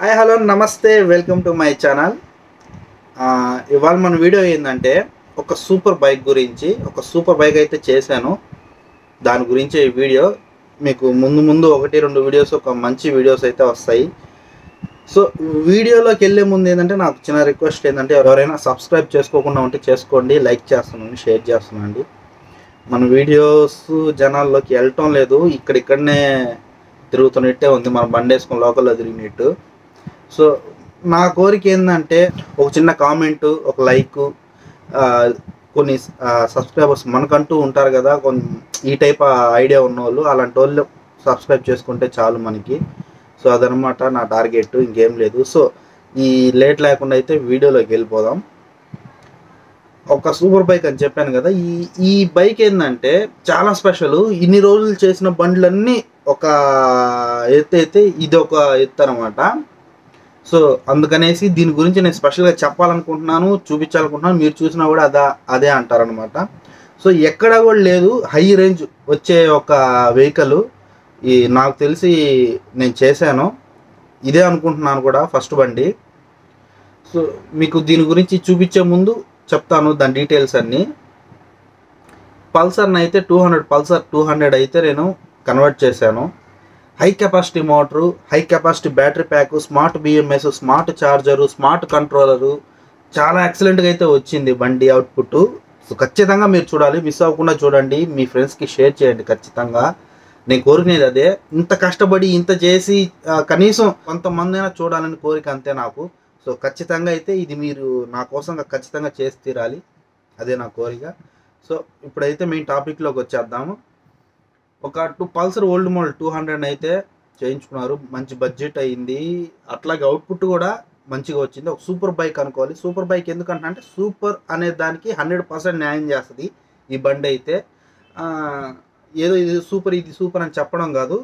Hi hello నమస్తే welcome to my channel ఇవాళ మన వీడియో ఏంటంటే ఒక సూపర్ బైక్ గురించి ఒక సూపర్ బైక్ అయితే చేశాను. దాని గురించి ఈ వీడియో మీకు ముందు ముందు ఒకటి రెండు వీడియోస్ ఒక మంచి వీడియోస్ అయితే వస్తాయి. సో వీడియోలోకి వెళ్ళే ముందు ఏంటంటే నాకు చిన్న రిక్వెస్ట్ ఏంటంటే ఎవరైనా సబ్స్క్రైబ్ చేసుకోకుండా ఉంటే చేసుకోండి లైక్ చేస్తున్నాను షేర్ చేస్తున్నాండి మన వీడియోస్ జనాల్లోకి వెళ్ళటం లేదు ఇక్కడిక్కడనే తిరుగుతున్నట్టే ఉంది. మనం బండి వేసుకుని లోకల్లో తిరిగినట్టు. సో నా కోరిక ఏంటంటే ఒక చిన్న కామెంట్ ఒక లైక్ కొన్ని సబ్స్క్రైబర్స్ మనకంటూ ఉంటారు కదా కొన్ని ఈ టైప్ ఐడియా ఉన్న వాళ్ళు అలాంటి వాళ్ళు సబ్స్క్రైబ్ చేసుకుంటే చాలు మనకి. సో అదనమాట నా టార్గెట్ ఇంకేం లేదు. సో ఈ లేట్ లేకుండా అయితే వీడియోలోకి వెళ్ళిపోదాం. ఒక సూపర్ బైక్ అని చెప్పాను కదా ఈ ఈ బైక్ ఏంటంటే చాలా స్పెషల్. ఇన్ని రోజులు చేసిన బండ్లన్నీ ఒక ఎత్తు అయితే ఇది ఒక ఎత్తు అనమాట సో అందుకనేసి దీని గురించి నేను స్పెషల్గా చెప్పాలనుకుంటున్నాను చూపించాలనుకుంటున్నాను మీరు చూసినా కూడా అదా అదే అంటారనమాట సో ఎక్కడ కూడా లేదు హై రేంజ్ వచ్చే ఒక వెహికల్. ఈ నాకు తెలిసి నేను చేశాను. ఇదే అనుకుంటున్నాను కూడా ఫస్ట్ బండి. సో మీకు దీని గురించి చూపించే ముందు చెప్తాను దాని డీటెయిల్స్ అన్నీ. పల్సర్ని అయితే two hundred Pulsar two hundred అయితే నేను కన్వర్ట్ చేశాను. High capacity motor high capacity battery pack smart BMS smart charger smart controller చాలా ఎక్సలెంట్గా అయితే వచ్చింది బండి అవుట్పుట్ సో ఖచ్చితంగా మీరు చూడాలి మిస్ అవ్వకుండా చూడండి మీ ఫ్రెండ్స్కి షేర్ చేయండి ఖచ్చితంగా. నేను కోరుకునేది అదే. ఇంత కష్టపడి ఇంత చేసి కనీసం కొంతమంది అయినా చూడాలని కోరిక అంతే నాకు. సో ఖచ్చితంగా అయితే ఇది మీరు నా కోసం ఖచ్చితంగా చేసి తీరాలి. అదే నా కోరిక. సో ఇప్పుడైతే మెయిన్ టాపిక్లోకి వచ్చేద్దాము. ఒక two Pulsar old model two hundred అయితే చేయించుకున్నారు. మంచి బడ్జెట్ అయింది. అట్లాగే అవుట్పుట్ కూడా మంచిగా వచ్చింది. ఒక సూపర్ బైక్ అనుకోవాలి. సూపర్ బైక్ ఎందుకంటే అంటే సూపర్ అనే దానికి హండ్రెడ్ పర్సెంట్ న్యాయం చేస్తుంది ఈ బండి అయితే. ఏదో ఇది సూపర్ ఇది సూపర్ అని చెప్పడం కాదు.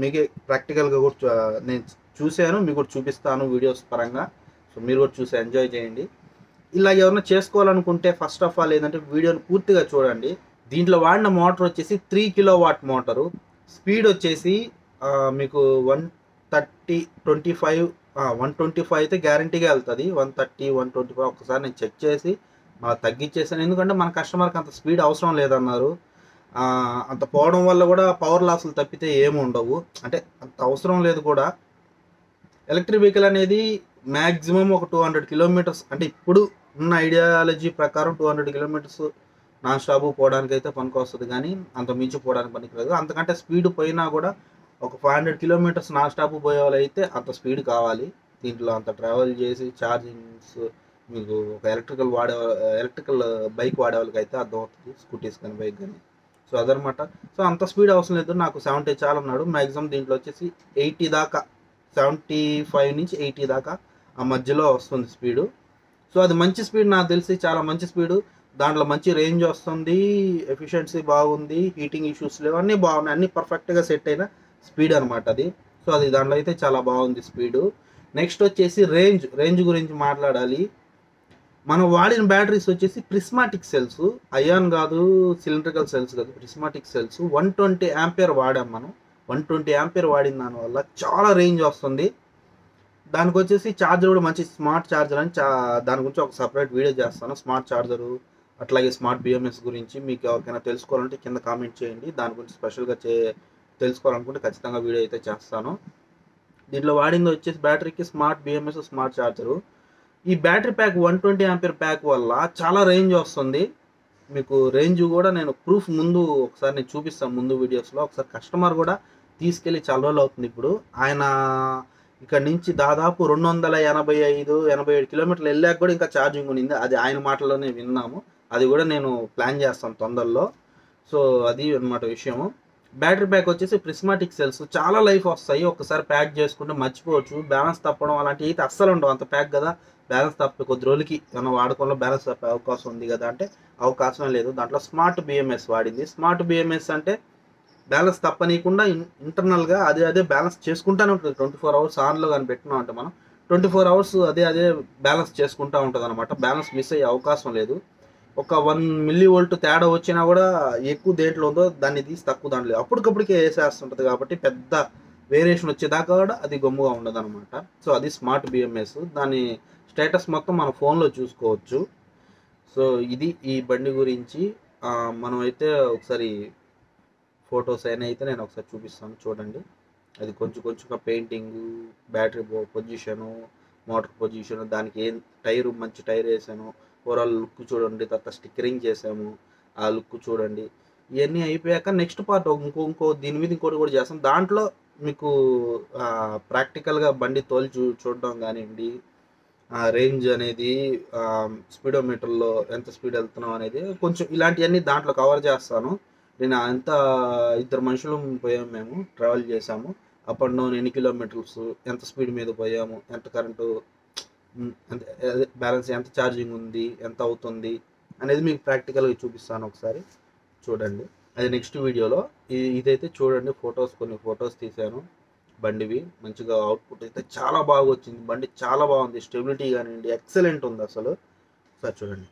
మీకే ప్రాక్టికల్గా కూడా నేను చూశాను. మీకు కూడా చూపిస్తాను వీడియోస్ పరంగా. సో మీరు కూడా చూసి ఎంజాయ్ చేయండి. ఇలా ఎవరైనా చేసుకోవాలనుకుంటే ఫస్ట్ ఆఫ్ ఆల్ ఏంటంటే వీడియోని పూర్తిగా చూడండి. దీంట్లో వాడిన మోటార్ వచ్చేసి three kilowatt motor. Speed వచ్చేసి మీకు one thirty twenty five one twenty five అయితే గ్యారంటీగా వెళ్తుంది. One thirty one twenty five ఒకసారి నేను చెక్ చేసి మా తగ్గించేసాను ఎందుకంటే మన కస్టమర్కి అంత స్పీడ్ అవసరం లేదన్నారు. అంత పోవడం వల్ల కూడా పవర్ లాసులు తప్పితే ఏమి ఉండవు. అంటే అంత అవసరం లేదు కూడా. ఎలక్ట్రిక్ వెహికల్ అనేది మ్యాక్సిమం ఒక టూ హండ్రెడ్ కిలోమీటర్స్ అంటే ఇప్పుడు ఉన్న ఐడియాలజీ ప్రకారం two hundred kilometres non stop పోవడానికి అయితే పనికి వస్తుంది కానీ అంత మించి పోవడానికి పనికిరాదు అంతకంటే స్పీడ్ పోయినా కూడా ఒక five hundred kilometres non stop పోయే వాళ్ళు అయితే అంత స్పీడ్ కావాలి. దీంట్లో అంత ట్రావెల్ చేసి ఛార్జింగ్స్ మీకు ఒక ఎలక్ట్రికల్ వాడే ఎలక్ట్రికల్ బైక్ వాడే వాళ్ళకి అయితే అర్థమవుతుంది స్కూటీస్ కానీ బైక్ కానీ. సో అదనమాట సో అంత స్పీడ్ అవసరం లేదు. నాకు సెవెంటీ చాలా అన్నాడు మ్యాక్సిమం దీంట్లో వచ్చేసి ఎయిటీ దాకా సెవెంటీ ఫైవ్ నుంచి ఎయిటీ దాకా ఆ మధ్యలో వస్తుంది స్పీడు. సో అది మంచి స్పీడ్ నాకు తెలిసి చాలా మంచి స్పీడు. దాంట్లో మంచి రేంజ్ వస్తుంది ఎఫిషియన్సీ బాగుంది హీటింగ్ ఇష్యూస్ లేవు అన్నీ బాగున్నాయి అన్నీ పర్ఫెక్ట్గా సెట్ అయిన స్పీడ్ అనమాట అది. సో అది దాంట్లో అయితే చాలా బాగుంది స్పీడు నెక్స్ట్ వచ్చేసి రేంజ్ రేంజ్ గురించి మాట్లాడాలి. మనం వాడిన బ్యాటరీస్ వచ్చేసి ప్రిస్మాటిక్ సెల్స్ అయాన్ కాదు సిలిండ్రికల్ సెల్స్ కాదు prismatic cells one twenty ampere వాడాం మనం. వన్ ట్వంటీ యాంపియర్ వాడిన దానివల్ల చాలా రేంజ్ వస్తుంది. దానికి వచ్చేసి ఛార్జర్ కూడా మంచి స్మార్ట్ ఛార్జర్ అని చా దాని గురించి ఒక సపరేట్ వీడియో చేస్తాను. స్మార్ట్ ఛార్జరు అట్లాగే స్మార్ట్ బిఎంఎస్ గురించి మీకు ఎవరికైనా తెలుసుకోవాలంటే కింద కామెంట్ చేయండి. దాని గురించి స్పెషల్గా చే తెలుసుకోవాలనుకుంటే ఖచ్చితంగా వీడియో అయితే చేస్తాను. దీంట్లో వాడింది వచ్చేసి బ్యాటరీకి స్మార్ట్ బిఎంఎస్ స్మార్ట్ ఛార్జరు. ఈ battery pack one twenty ampere pack వల్ల చాలా రేంజ్ వస్తుంది. మీకు రేంజ్ కూడా నేను ప్రూఫ్ ముందు ఒకసారి నేను చూపిస్తాను ముందు వీడియోస్లో. ఒకసారి కస్టమర్ కూడా తీసుకెళ్ళి చాలా రోజులు అవుతుంది ఇప్పుడు. ఆయన ఇక్కడ నుంచి దాదాపు రెండు వందల ఎనభై ఐదు ఎనభై ఏడు కిలోమీటర్లు వెళ్ళాక కూడా ఇంకా ఛార్జింగ్ ఉన్నింది. అది ఆయన మాటల్లోనే విన్నాము. అది కూడా నేను ప్లాన్ చేస్తాను తొందరలో. సో అది అన్నమాట విషయము. బ్యాటరీ బ్యాక్ వచ్చేసి ప్రిస్మాటిక్ సెల్స్. చాలా లైఫ్ వస్తాయి. ఒకసారి ప్యాక్ చేసుకుంటే మర్చిపోవచ్చు. బ్యాలెన్స్ తప్పడం అలాంటివి అయితే అస్సలు ఉండవు. అంత ప్యాక్ కదా. బ్యాలెన్స్ తప్పి కొద్ది రోజులకి ఏమైనా వాడకంలో బ్యాలెన్స్ తప్పే అవకాశం ఉంది కదా అంటే అవకాశం లేదు. దాంట్లో స్మార్ట్ బిఎంఎస్ వాడింది. స్మార్ట్ బిఎంఎస్ అంటే బ్యాలెన్స్ తప్పనీయకుండా ఇన్- ఇంటర్నల్గా అదే అదే బ్యాలెన్స్ చేసుకుంటానే ఉంటుంది. ట్వంటీ ఫోర్ అవర్స్ ఆన్లో కానీ పెట్టినాం అంటే మనం. ట్వంటీ ఫోర్ అవర్స్ అదే అదే బ్యాలెన్స్ చేసుకుంటూ ఉంటుంది అనమాట బ్యాలెన్స్ మిస్ అయ్యే అవకాశం లేదు. ఒక వన్ మిల్లీ వోల్ట్ తేడా వచ్చినా కూడా ఎక్కువ దేంట్లో ఉందో దాన్ని తీసి తక్కువ దాంట్లో అప్పటికప్పటికే వేసేస్తుంటుంది కాబట్టి పెద్ద వేరియేషన్ వచ్చేదాకా కూడా అది గమ్ముగా ఉండదు అనమాట సో అది స్మార్ట్ బిఎంఎస్ దాని స్టేటస్ మొత్తం మన ఫోన్లో చూసుకోవచ్చు. సో ఇది ఈ బండి గురించి మనమైతే మనం అయితే ఒకసారి ఫొటోస్ అయినా అయితే నేను ఒకసారి చూపిస్తాను చూడండి. అది కొంచెం కొంచెంగా painting battery position motor position దానికి ఏం టైరు మంచి టైర్ వేసాను ఓవరాల్ లుక్ చూడండి తర్వాత స్టిక్కరింగ్ చేసాము ఆ లుక్ చూడండి. ఇవన్నీ అయిపోయాక నెక్స్ట్ పార్ట్ ఇంకో ఇంకో దీని మీద ఇంకోటి కూడా చేస్తాం. దాంట్లో మీకు ప్రాక్టికల్గా బండి తోలి చూ చూడడం కానివ్వండి రేంజ్ అనేది స్పీడోమీటర్లో ఎంత స్పీడ్ వెళ్తున్నాం అనేది కొంచెం ఇలాంటివన్నీ దాంట్లో కవర్ చేస్తాను. నేను అంత ఇద్దరు మనుషులు పోయాము మేము ట్రావెల్ చేసాము. అప్ అండ్ డౌన్ ఎన్ని కిలోమీటర్స్ ఎంత స్పీడ్ మీద పోయాము ఎంత కరెంటు అంటే బ్యాలెన్స్ ఎంత ఛార్జింగ్ ఉంది ఎంత అవుతుంది అనేది మీకు ప్రాక్టికల్గా చూపిస్తాను ఒకసారి. చూడండి. అది నెక్స్ట్ వీడియోలో. ఇదైతే చూడండి ఫొటోస్ కొన్ని ఫొటోస్ తీశాను బండివి మంచిగా అవుట్పుట్ అయితే చాలా బాగా వచ్చింది. బండి చాలా బాగుంది. స్టెబిలిటీ కానివ్వండి ఎక్సలెంట్ ఉంది అసలు. సార్ చూడండి.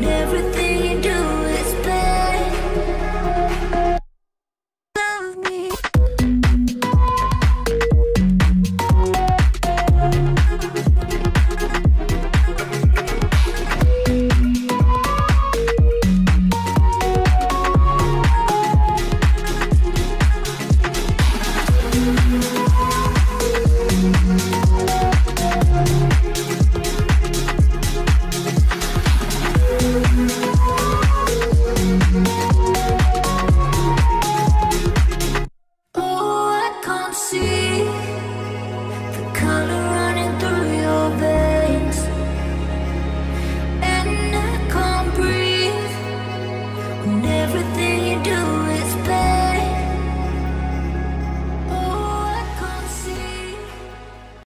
everything.